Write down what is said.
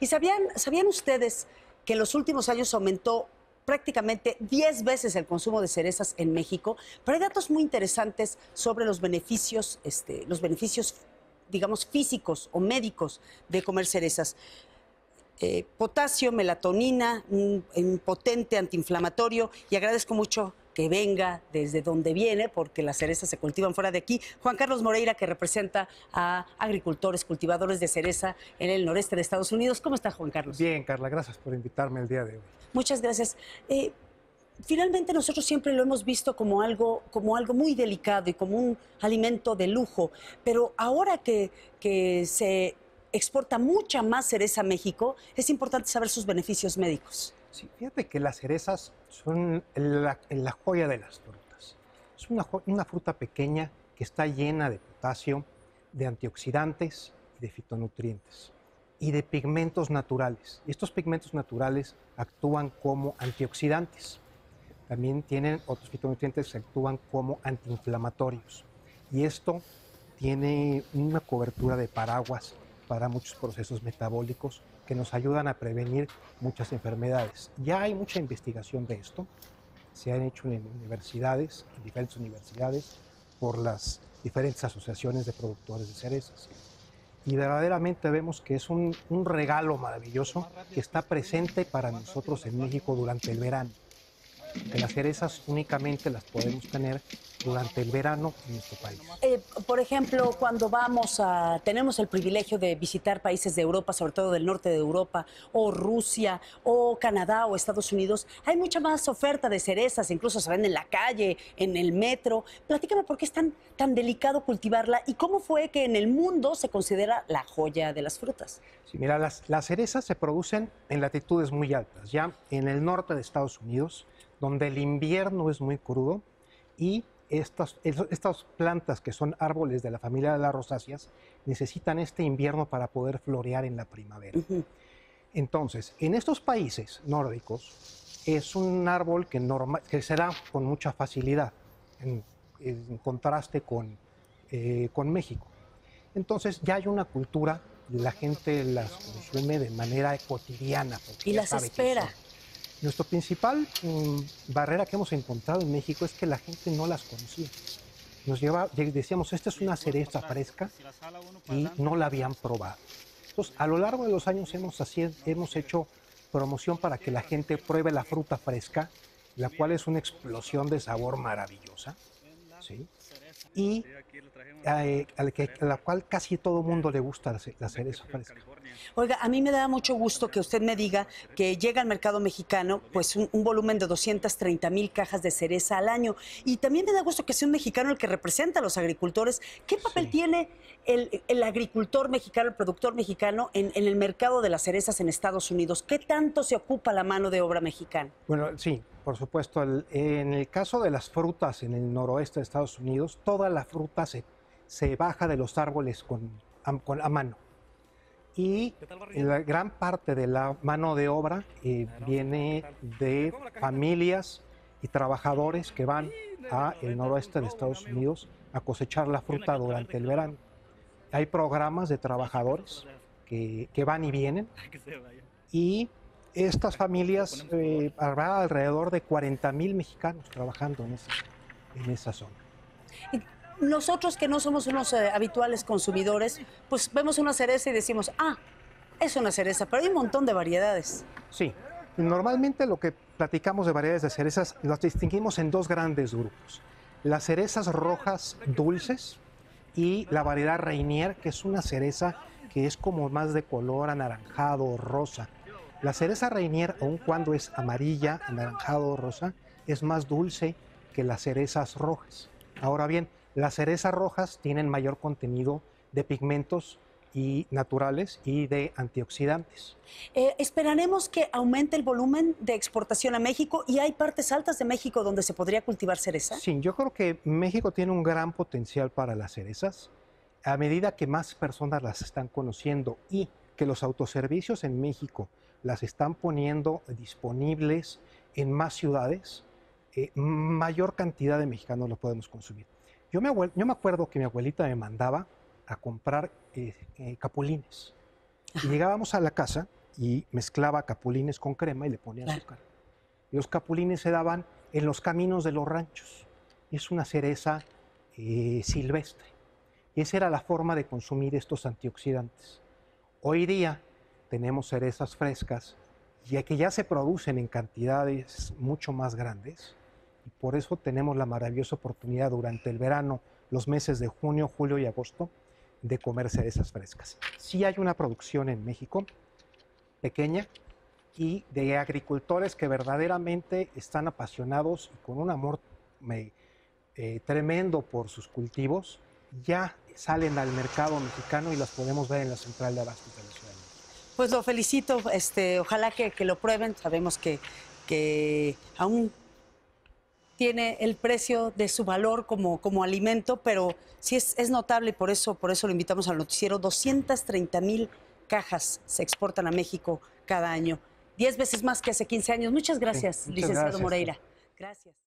¿Y sabían, sabían ustedes que en los últimos años aumentó prácticamente 10 veces el consumo de cerezas en México? Pero hay datos muy interesantes sobre los beneficios, este, los beneficios, digamos, físicos o médicos de comer cerezas. Eh, potasio, melatonina, un, un potente antiinflamatorio y agradezco mucho que venga desde donde viene, porque las cerezas se cultivan fuera de aquí. Juan Carlos Moreira, que representa a agricultores, cultivadores de cereza en el noreste de Estados Unidos. ¿Cómo está, Juan Carlos? Bien, Carla, gracias por invitarme el día de hoy. Muchas gracias. Eh, finalmente nosotros siempre lo hemos visto como algo, como algo muy delicado y como un alimento de lujo, pero ahora que, que se exporta mucha más cereza a México, es importante saber sus beneficios médicos. Sí, fíjate que las cerezas son la, la joya de las frutas. Es una, una, fruta pequeña que está llena de potasio, de antioxidantes y de fitonutrientes y de pigmentos naturales. Estos pigmentos naturales actúan como antioxidantes. También tienen otros fitonutrientes que actúan como antiinflamatorios. Y esto tiene una cobertura de paraguas para muchos procesos metabólicos que nos ayudan a prevenir muchas enfermedades. Ya hay mucha investigación de esto, se han hecho en universidades, en diferentes universidades, por las diferentes asociaciones de productores de cerezas. Y verdaderamente vemos que es un, un regalo maravilloso que está presente para nosotros en México durante el verano las cerezas únicamente las podemos tener durante el verano en nuestro país. Eh, por ejemplo, cuando vamos a, tenemos el privilegio de visitar países de Europa, sobre todo del norte de Europa, o Rusia, o Canadá, o Estados Unidos, hay mucha más oferta de cerezas, incluso se ven en la calle, en el metro. Platícame por qué es tan, tan delicado cultivarla y cómo fue que en el mundo se considera la joya de las frutas. Sí, mira, las, las cerezas se producen en latitudes muy altas, ya en el norte de Estados Unidos, donde el invierno es muy crudo y estas, estas plantas que son árboles de la familia de las rosáceas necesitan este invierno para poder florear en la primavera. Uh -huh. Entonces, en estos países nórdicos es un árbol que, norma, que se da con mucha facilidad, en, en contraste con, eh, con México. Entonces ya hay una cultura, la gente las consume de manera cotidiana. Y las espera. Nuestra principal um, barrera que hemos encontrado en México es que la gente no las conocía. Nos lleva, decíamos, esta es una cereza fresca y no la habían probado. Entonces, a lo largo de los años hemos, hemos hecho promoción para que la gente pruebe la fruta fresca, la cual es una explosión de sabor maravillosa. ¿sí? Y eh, a, la que, a, la cual casi todo mundo le gusta la, la cereza fresca. Oiga, a mí me da mucho gusto que usted me diga que llega al mercado mexicano pues un, un volumen de 230 mil cajas de cereza al año y también me da gusto que sea un mexicano el que representa a los agricultores. ¿Qué papel sí. tiene el, el, agricultor mexicano, el productor mexicano en, en el mercado de las cerezas en Estados Unidos? ¿Qué tanto se ocupa la mano de obra mexicana? Bueno, sí, por supuesto, el, en el caso de las frutas en el noroeste de Estados Unidos, toda la fruta se, se baja de los árboles con, a, con, a mano. Y la gran parte de la mano de obra eh, viene de familias y trabajadores que van a el noroeste de Estados Unidos a cosechar la fruta durante el verano. Hay programas de trabajadores que, que van y vienen y estas familias, eh, habrá alrededor de 40 mil mexicanos trabajando en esa, en esa zona. Y nosotros que no somos unos eh, habituales consumidores, pues vemos una cereza y decimos, ah, es una cereza, pero hay un montón de variedades. Sí, normalmente lo que platicamos de variedades de cerezas las distinguimos en dos grandes grupos. Las cerezas rojas dulces y la variedad Reinier, que es una cereza que es como más de color anaranjado, rosa la cereza Reinier, aun cuando es amarilla, anaranjado o rosa, es más dulce que las cerezas rojas. Ahora bien, las cerezas rojas tienen mayor contenido de pigmentos y naturales y de antioxidantes. Eh, ¿Esperaremos que aumente el volumen de exportación a México y hay partes altas de México donde se podría cultivar cereza? Sí, yo creo que México tiene un gran potencial para las cerezas. A medida que más personas las están conociendo y que los autoservicios en México las están poniendo disponibles en más ciudades, eh, mayor cantidad de mexicanos lo podemos consumir. Yo me, yo me, acuerdo que mi abuelita me mandaba a comprar eh, eh, capulines. Y llegábamos a la casa y mezclaba capulines con crema y le ponía Claro. azúcar. Y los capulines se daban en los caminos de los ranchos. Y es una cereza eh, silvestre. Y esa era la forma de consumir estos antioxidantes. Hoy día tenemos cerezas frescas, ya que ya se producen en cantidades mucho más grandes. Y por eso tenemos la maravillosa oportunidad durante el verano, los meses de junio, julio y agosto, de comer cerezas frescas. Sí hay una producción en México pequeña y de agricultores que verdaderamente están apasionados y con un amor eh, tremendo por sus cultivos, ya salen al mercado mexicano y las podemos ver en la central de abastos de la Ciudad de México. Pues lo felicito, este, ojalá que, que lo prueben. Sabemos que, que aún tiene el precio de su valor como, como alimento, pero sí es, es notable y por eso, por eso lo invitamos al noticiero. 230 mil cajas se exportan a México cada año, 10 veces más que hace 15 años. Muchas gracias, muchas licenciado gracias. Moreira. Gracias.